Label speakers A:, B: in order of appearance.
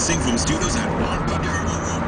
A: Sing from studios at Juan Guillermo